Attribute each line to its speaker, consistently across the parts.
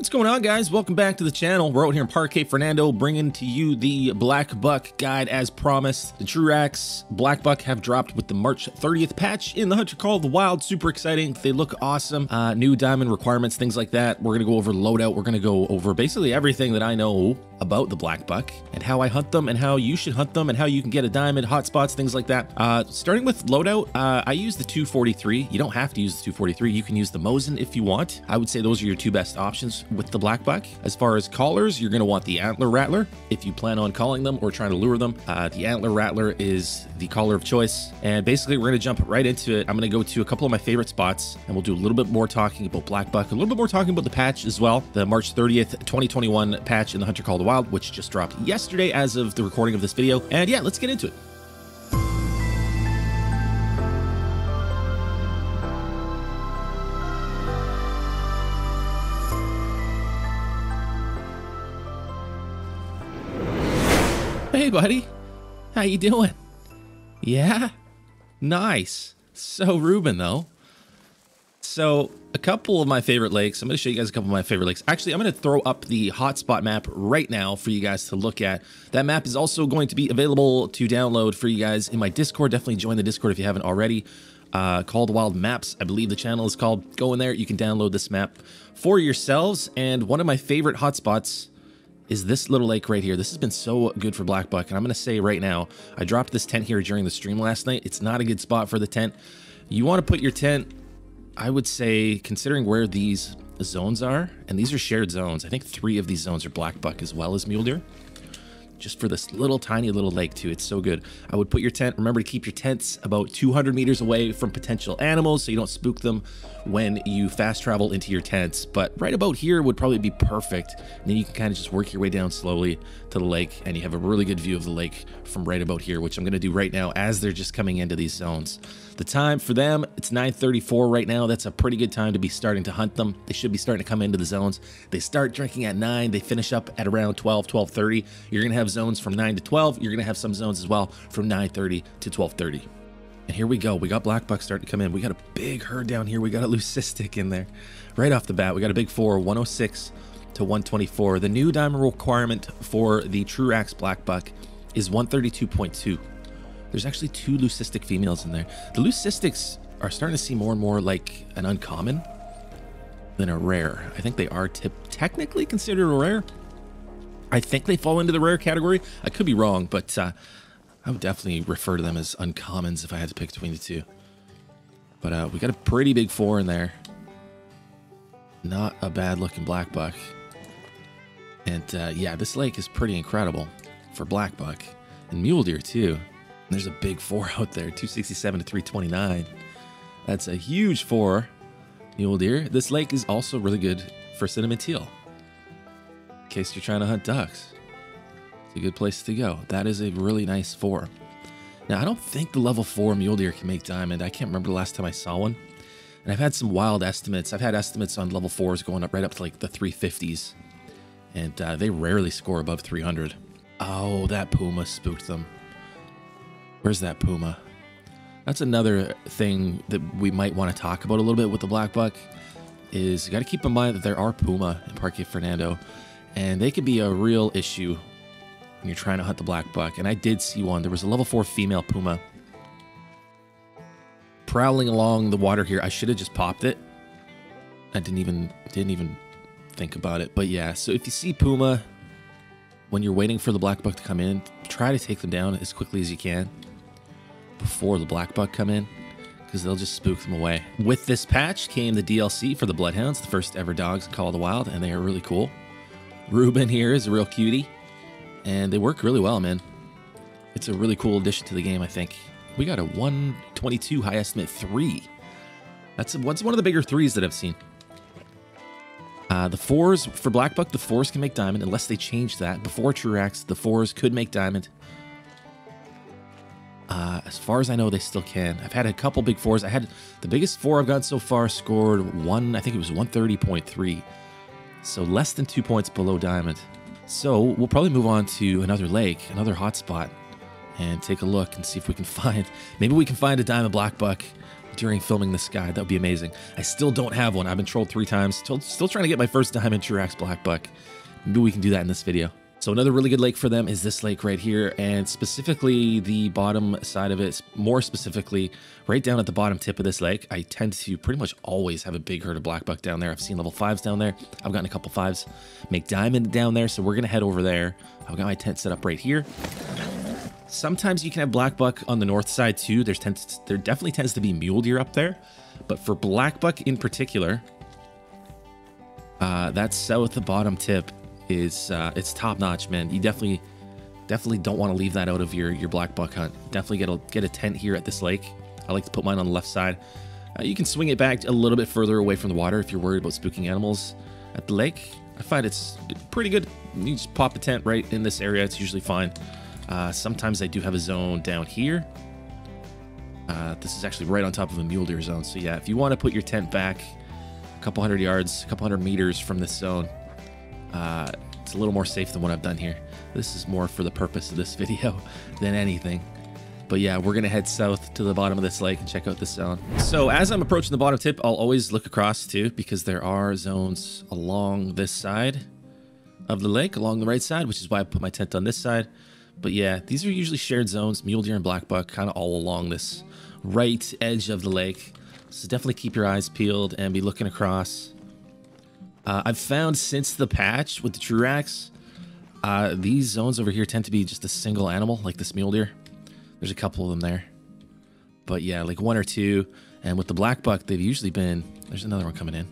Speaker 1: What's going on, guys? Welcome back to the channel. We're out here in Parque Fernando bringing to you the Black Buck guide as promised. The TruRACS Black Buck have dropped with the March 30th patch in the Hunter Call of the Wild. Super exciting. They look awesome. Uh, new diamond requirements, things like that. We're going to go over loadout. We're going to go over basically everything that I know about the Black Buck and how I hunt them and how you should hunt them and how you can get a diamond, hotspots, things like that. Uh, starting with loadout, uh, I use the 243. You don't have to use the 243. You can use the Mosin if you want. I would say those are your two best options with the black buck. As far as collars, you're going to want the antler rattler if you plan on calling them or trying to lure them. Uh, the antler rattler is the collar of choice. And basically, we're going to jump right into it. I'm going to go to a couple of my favorite spots and we'll do a little bit more talking about black buck, a little bit more talking about the patch as well. The March 30th, 2021 patch in the Hunter Call the Wild, which just dropped yesterday as of the recording of this video. And yeah, let's get into it. Hey, buddy. How you doing? Yeah? Nice. So, Ruben, though. So, a couple of my favorite lakes. I'm going to show you guys a couple of my favorite lakes. Actually, I'm going to throw up the hotspot map right now for you guys to look at. That map is also going to be available to download for you guys in my Discord. Definitely join the Discord if you haven't already. Uh, called Wild Maps, I believe the channel is called. Go in there. You can download this map for yourselves. And one of my favorite hotspots is this little lake right here. This has been so good for black buck. And I'm going to say right now, I dropped this tent here during the stream last night. It's not a good spot for the tent. You want to put your tent, I would say, considering where these zones are, and these are shared zones. I think three of these zones are black buck as well as mule deer just for this little tiny little lake too. It's so good. I would put your tent, remember to keep your tents about 200 meters away from potential animals so you don't spook them when you fast travel into your tents. But right about here would probably be perfect. And then you can kind of just work your way down slowly to the lake and you have a really good view of the lake from right about here, which I'm going to do right now as they're just coming into these zones. The time for them, it's 9.34 right now. That's a pretty good time to be starting to hunt them. They should be starting to come into the zones. They start drinking at 9. They finish up at around 12, 12.30. You're going to have zones from 9 to 12. You're going to have some zones as well from 9.30 to 12.30. And here we go. We got black buck starting to come in. We got a big herd down here. We got a leucistic in there. Right off the bat, we got a big four, 106 to 124. The new diamond requirement for the TruRACS black buck is 132.2. There's actually two leucistic females in there. The leucistics are starting to see more and more like an uncommon than a rare. I think they are technically considered a rare. I think they fall into the rare category. I could be wrong, but uh, I would definitely refer to them as uncommons if I had to pick between the two. But uh, we got a pretty big four in there. Not a bad looking black buck. And uh, yeah, this lake is pretty incredible for black buck and mule deer too. There's a big four out there, 267 to 329. That's a huge four mule deer. This lake is also really good for cinnamon teal. Case you're trying to hunt ducks, it's a good place to go. That is a really nice four. Now, I don't think the level four mule deer can make diamond. I can't remember the last time I saw one. And I've had some wild estimates. I've had estimates on level fours going up right up to like the 350s. And uh, they rarely score above 300. Oh, that puma spooked them. Where's that puma? That's another thing that we might want to talk about a little bit with the black buck is you got to keep in mind that there are puma in Parque Fernando and they could be a real issue when you're trying to hunt the black buck. And I did see one. There was a level 4 female puma prowling along the water here. I should have just popped it. I didn't even didn't even think about it. But yeah, so if you see puma when you're waiting for the black buck to come in, try to take them down as quickly as you can before the black buck come in because they'll just spook them away. With this patch came the DLC for the Bloodhounds, the first ever dogs in Call of the Wild, and they are really cool. Ruben here is a real cutie, and they work really well, man. It's a really cool addition to the game, I think. We got a 122 high estimate 3. That's what's one of the bigger threes that I've seen. Uh, the fours for Black Buck, the fours can make diamond unless they change that. Before TruRACS, the fours could make diamond. Uh, as far as I know, they still can. I've had a couple big fours. I had the biggest four I've gotten so far scored one, I think it was 130.3. So less than two points below diamond. So we'll probably move on to another lake, another hotspot, and take a look and see if we can find, maybe we can find a diamond black buck during filming this guide. That would be amazing. I still don't have one. I've been trolled three times. Still, still trying to get my first diamond TruRACS black buck. Maybe we can do that in this video. So another really good lake for them is this lake right here, and specifically the bottom side of it, more specifically right down at the bottom tip of this lake, I tend to pretty much always have a big herd of black buck down there. I've seen level fives down there. I've gotten a couple fives. Make diamond down there, so we're gonna head over there. I've got my tent set up right here. Sometimes you can have black buck on the north side too. There's tends, there definitely tends to be mule deer up there, but for black buck in particular, uh, that south the bottom tip is uh, it's top notch, man. You definitely definitely don't want to leave that out of your your black buck hunt. Definitely get a get a tent here at this lake. I like to put mine on the left side. Uh, you can swing it back a little bit further away from the water if you're worried about spooking animals at the lake. I find it's pretty good. You just pop the tent right in this area. It's usually fine. Uh, sometimes I do have a zone down here. Uh, this is actually right on top of a mule deer zone. So yeah, if you want to put your tent back a couple hundred yards, a couple hundred meters from this zone, uh, it's a little more safe than what I've done here. This is more for the purpose of this video than anything. But yeah, we're to head south to the bottom of this lake and check out this zone. So as I'm approaching the bottom tip, I'll always look across too, because there are zones along this side of the lake, along the right side, which is why I put my tent on this side. But yeah, these are usually shared zones, mule deer and black buck, kind of all along this right edge of the lake. So definitely keep your eyes peeled and be looking across. Uh, I've found since the patch with the TruRACS, uh, these zones over here tend to be just a single animal, like this mule deer. There's a couple of them there. But yeah, like one or two. And with the black buck, they've usually been... There's another one coming in.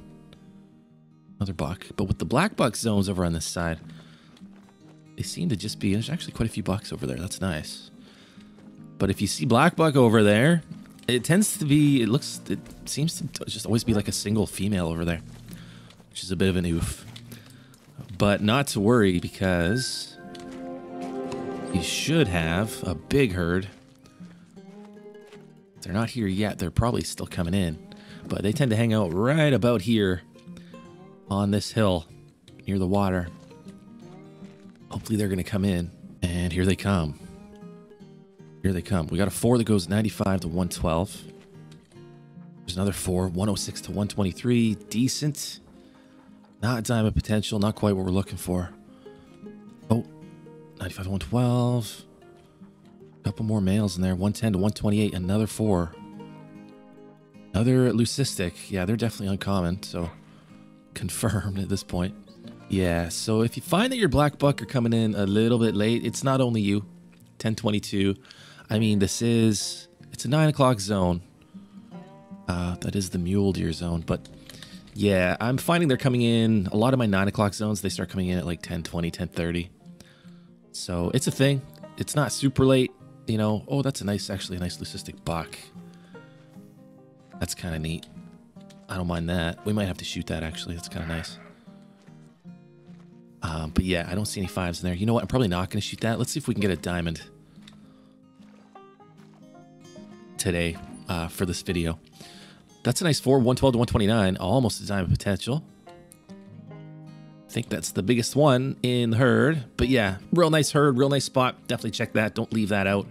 Speaker 1: Another buck. But with the black buck zones over on this side, they seem to just be... There's actually quite a few bucks over there. That's nice. But if you see black buck over there, it tends to be... It looks... It seems to just always be like a single female over there which is a bit of an oof. But not to worry because you should have a big herd. They're not here yet. They're probably still coming in. But they tend to hang out right about here on this hill near the water. Hopefully they're going to come in. And here they come. Here they come. We got a four that goes 95 to 112. There's another four, 106 to 123. Decent. Not a diamond potential, not quite what we're looking for. Oh, 95 to 112. A couple more males in there. 110 to 128, another four. Another leucistic. Yeah, they're definitely uncommon, so confirmed at this point. Yeah, so if you find that your black buck are coming in a little bit late, it's not only you. 1022. I mean, this is, it's a 9 o'clock zone. Uh, that is the mule deer zone, but yeah, I'm finding they're coming in. A lot of my 9 o'clock zones, they start coming in at like 10, 20, 10, 30. So it's a thing. It's not super late. You know, oh, that's a nice, actually a nice leucistic buck. That's kind of neat. I don't mind that. We might have to shoot that, actually. That's kind of nice. Um, but yeah, I don't see any fives in there. You know what? I'm probably not going to shoot that. Let's see if we can get a diamond today uh, for this video. That's a nice four, 112 to 129, almost a diamond potential. I think that's the biggest one in the herd. But yeah, real nice herd, real nice spot. Definitely check that. Don't leave that out.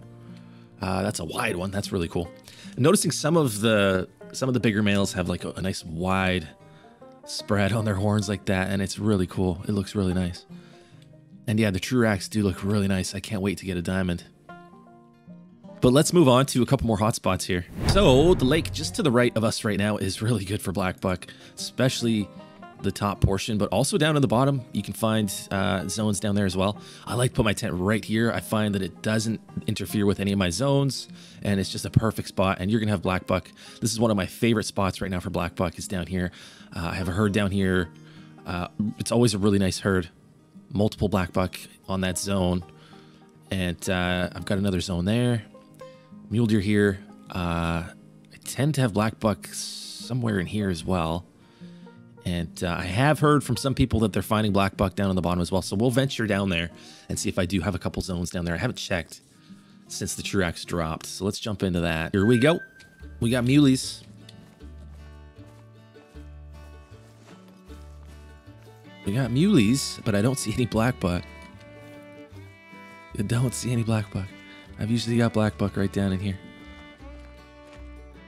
Speaker 1: Uh, that's a wide one. That's really cool. noticing some of the some of the bigger males have like a, a nice wide spread on their horns like that, and it's really cool. It looks really nice. And yeah, the TruRACS do look really nice. I can't wait to get a diamond. But let's move on to a couple more hotspots here. So the lake just to the right of us right now is really good for black buck, especially the top portion, but also down in the bottom, you can find uh, zones down there as well. I like to put my tent right here. I find that it doesn't interfere with any of my zones, and it's just a perfect spot, and you're gonna have black buck. This is one of my favorite spots right now for black buck is down here. Uh, I have a herd down here. Uh, it's always a really nice herd. Multiple black buck on that zone, and uh, I've got another zone there mule deer here. Uh, I tend to have black bucks somewhere in here as well. And uh, I have heard from some people that they're finding black buck down on the bottom as well. So we'll venture down there and see if I do have a couple zones down there. I haven't checked since the TruRACS dropped. So let's jump into that. Here we go. We got muleys. We got muleys, but I don't see any black buck. I don't see any black buck. I've usually got black buck right down in here.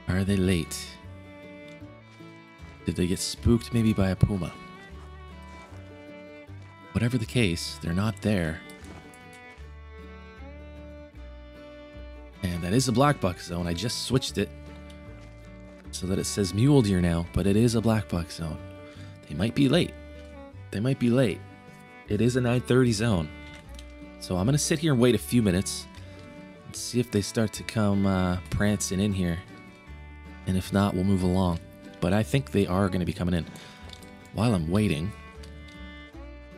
Speaker 1: Are they late? Did they get spooked maybe by a puma? Whatever the case, they're not there. And that is a black buck zone. I just switched it so that it says mule deer now, but it is a black buck zone. They might be late. They might be late. It is a 930 zone. So I'm going to sit here and wait a few minutes see if they start to come uh, prancing in here. And if not, we'll move along. But I think they are going to be coming in. While I'm waiting,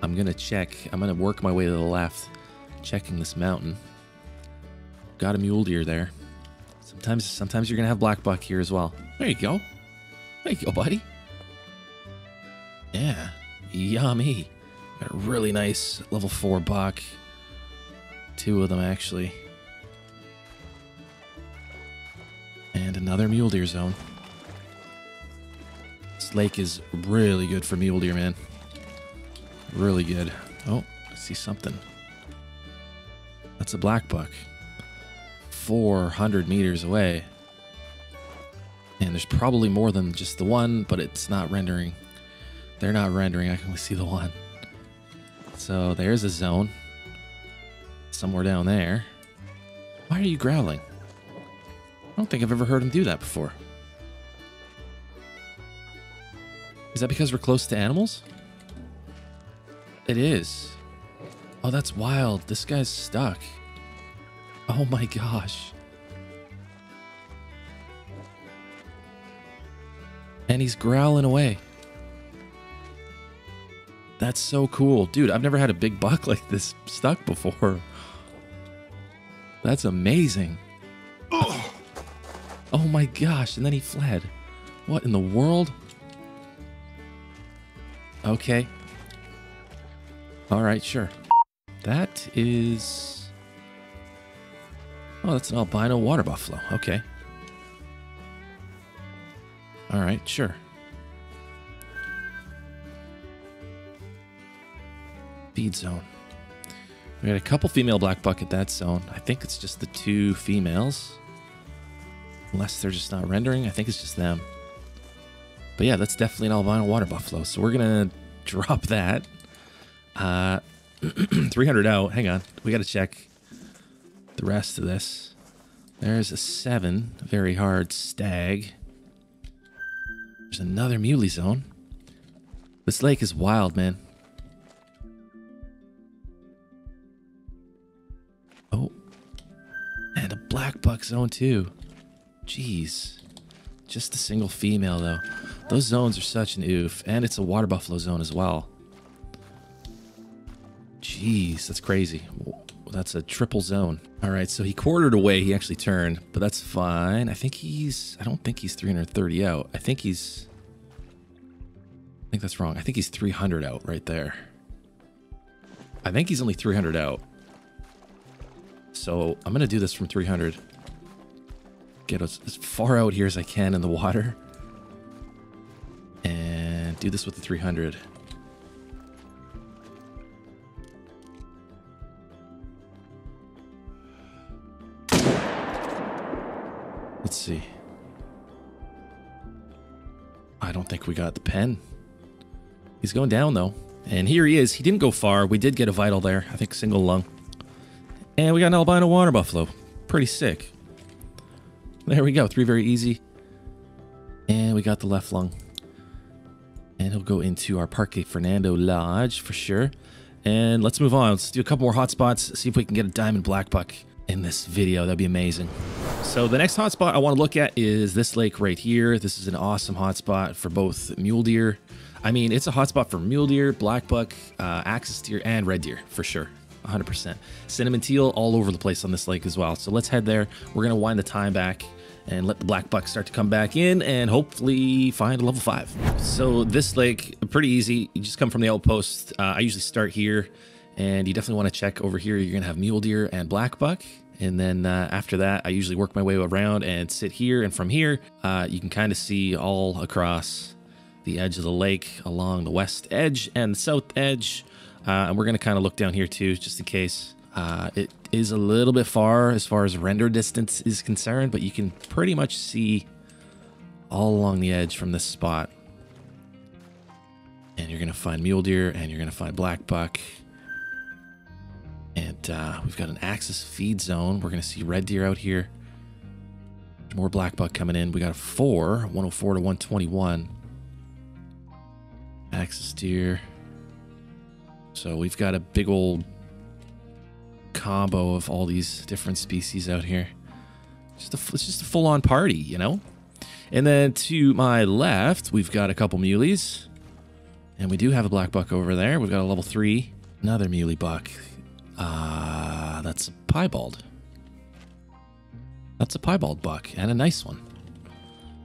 Speaker 1: I'm going to check. I'm going to work my way to the left, checking this mountain. Got a mule deer there. Sometimes, sometimes you're going to have black buck here as well. There you go. There you go, buddy. Yeah, yummy. Got a really nice level 4 buck. Two of them, actually. Another mule deer zone. This lake is really good for mule deer, man. Really good. Oh, I see something. That's a black buck. 400 meters away. And there's probably more than just the one, but it's not rendering. They're not rendering. I can only see the one. So there's a zone. Somewhere down there. Why are you growling? Don't think I've ever heard him do that before. Is that because we're close to animals? It is. Oh, that's wild. This guy's stuck. Oh my gosh. And he's growling away. That's so cool. Dude, I've never had a big buck like this stuck before. That's amazing. Oh my gosh, and then he fled. What in the world? Okay. All right, sure. That is... Oh, that's an albino water buffalo. Okay. All right, sure. Feed zone. We got a couple female black buck at that zone. I think it's just the two females. Unless they're just not rendering. I think it's just them. But yeah, that's definitely an albino water buffalo. So we're going to drop that. Uh, 300 out. Hang on. We got to check the rest of this. There's a 7. Very hard stag. There's another muley zone. This lake is wild, man. Oh. And a black buck zone, too. Jeez. Just a single female, though. Those zones are such an oof. And it's a water buffalo zone as well. Jeez, that's crazy. That's a triple zone. All right, so he quartered away. He actually turned, but that's fine. I think he's... I don't think he's 330 out. I think he's... I think that's wrong. I think he's 300 out right there. I think he's only 300 out. So I'm going to do this from 300 get as, as far out here as I can in the water. And do this with the 300. Let's see. I don't think we got the pen. He's going down though. And here he is. He didn't go far. We did get a vital there. I think single lung. And we got an albino water buffalo. Pretty sick. There we go. Three very easy. And we got the left lung. And he'll go into our Parque Fernando Lodge for sure. And let's move on. Let's do a couple more hotspots. See if we can get a diamond black buck in this video. That'd be amazing. So the next hotspot I want to look at is this lake right here. This is an awesome hotspot for both mule deer. I mean, it's a hotspot for mule deer, black buck, uh, axis deer, and red deer for sure. 100%. Cinnamon teal all over the place on this lake as well. So let's head there. We're going to wind the time back and let the black buck start to come back in and hopefully find a level 5. So this lake, pretty easy. You just come from the outpost. Uh, I usually start here and you definitely want to check over here. You're going to have mule deer and black buck. And then uh, after that, I usually work my way around and sit here. And from here, uh, you can kind of see all across the edge of the lake along the west edge and the south edge uh, and we're going to kind of look down here too, just in case. Uh, it is a little bit far as far as render distance is concerned, but you can pretty much see all along the edge from this spot. And you're going to find mule deer and you're going to find black buck. And uh, we've got an axis feed zone. We're going to see red deer out here. More black buck coming in. We got a four, 104 to 121. Axis deer. So we've got a big old combo of all these different species out here. Just a, it's just a full-on party, you know? And then to my left, we've got a couple muleys. And we do have a black buck over there. We've got a level three. Another muley buck. Uh, that's a piebald. That's a piebald buck and a nice one.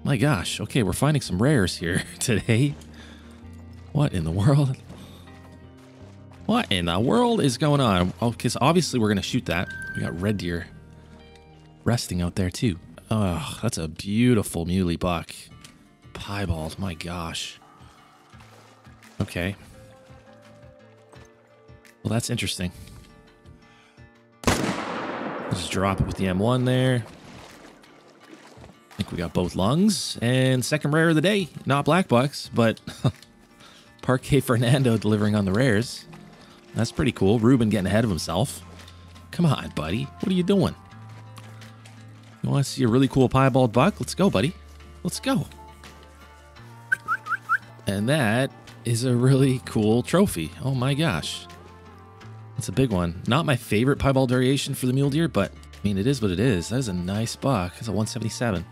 Speaker 1: My gosh. Okay, we're finding some rares here today. What in the world? What in the world is going on? Oh, because obviously we're going to shoot that. We got red deer resting out there too. Oh, that's a beautiful muley buck. Piebald, my gosh. Okay. Well, that's interesting. Just drop it with the M1 there. I think we got both lungs. And second rare of the day. Not black bucks, but Parque Fernando delivering on the rares. That's pretty cool. Ruben getting ahead of himself. Come on, buddy. What are you doing? You want to see a really cool piebald buck? Let's go, buddy. Let's go. And that is a really cool trophy. Oh my gosh. That's a big one. Not my favorite piebald variation for the mule deer, but I mean, it is what it is. That is a nice buck. It's a 177.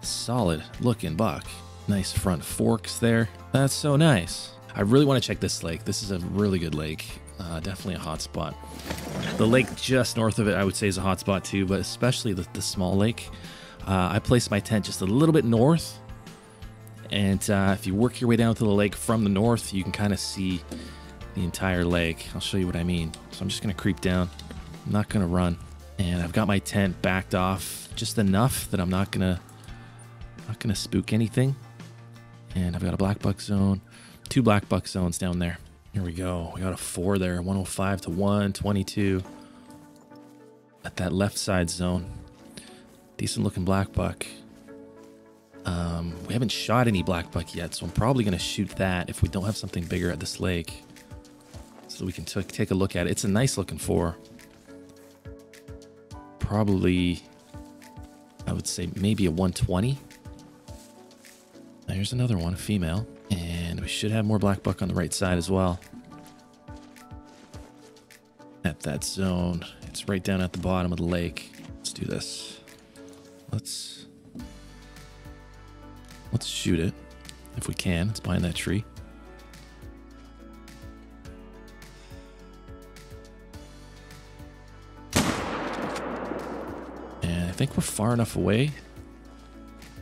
Speaker 1: Solid looking buck. Nice front forks there. That's so nice. I really want to check this lake. This is a really good lake. Uh, definitely a hot spot. The lake just north of it, I would say, is a hot spot too, but especially the, the small lake. Uh, I placed my tent just a little bit north and uh, if you work your way down to the lake from the north, you can kind of see the entire lake. I'll show you what I mean. So I'm just going to creep down. I'm not going to run. And I've got my tent backed off just enough that I'm not going to not going to spook anything. And I've got a black buck zone, two black buck zones down there. Here we go. We got a four there, 105 to 122 at that left side zone. Decent looking black buck. Um, we haven't shot any black buck yet, so I'm probably going to shoot that if we don't have something bigger at this lake. So we can take a look at it. It's a nice looking four. Probably, I would say maybe a 120. There's another one, a female. And we should have more black buck on the right side as well. At that zone. It's right down at the bottom of the lake. Let's do this. Let's Let's shoot it if we can. It's behind that tree. And I think we're far enough away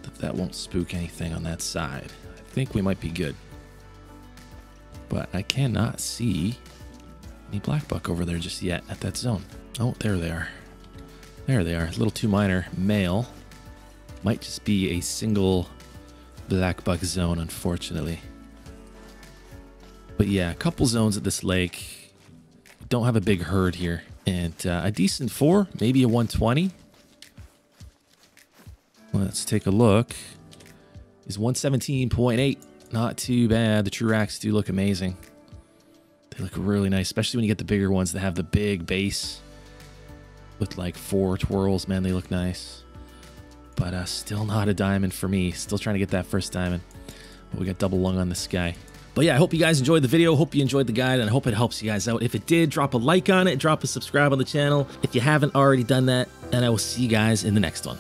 Speaker 1: that that won't spook anything on that side. I think we might be good. But I cannot see any black buck over there just yet at that zone. Oh, there they are. There they are. A little too minor male. Might just be a single black buck zone, unfortunately. But yeah, a couple zones at this lake. Don't have a big herd here. And uh, a decent four, maybe a 120. Let's take a look. Is 117.8. Not too bad. The TruRACS do look amazing. They look really nice, especially when you get the bigger ones that have the big base with like four twirls. Man, they look nice but uh, still not a diamond for me. Still trying to get that first diamond. But we got double lung on this guy. But yeah, I hope you guys enjoyed the video. Hope you enjoyed the guide, and I hope it helps you guys out. If it did, drop a like on it, drop a subscribe on the channel if you haven't already done that, and I will see you guys in the next one.